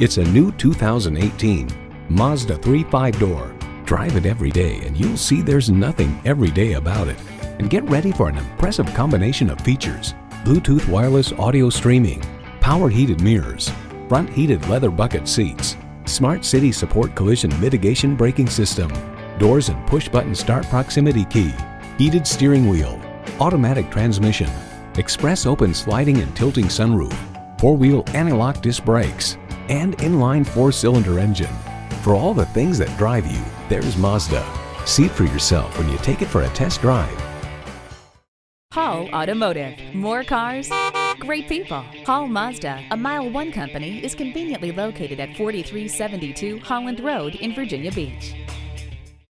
It's a new 2018 Mazda 3 5-door. Drive it every day and you'll see there's nothing everyday about it. And get ready for an impressive combination of features. Bluetooth wireless audio streaming, power heated mirrors, front heated leather bucket seats, smart city support collision mitigation braking system, doors and push button start proximity key, heated steering wheel, automatic transmission, express open sliding and tilting sunroof, four-wheel anti-lock disc brakes, and inline four-cylinder engine. For all the things that drive you, there's Mazda. See it for yourself when you take it for a test drive. Hall Automotive. More cars, great people. Hall Mazda, a Mile 1 company, is conveniently located at 4372 Holland Road in Virginia Beach.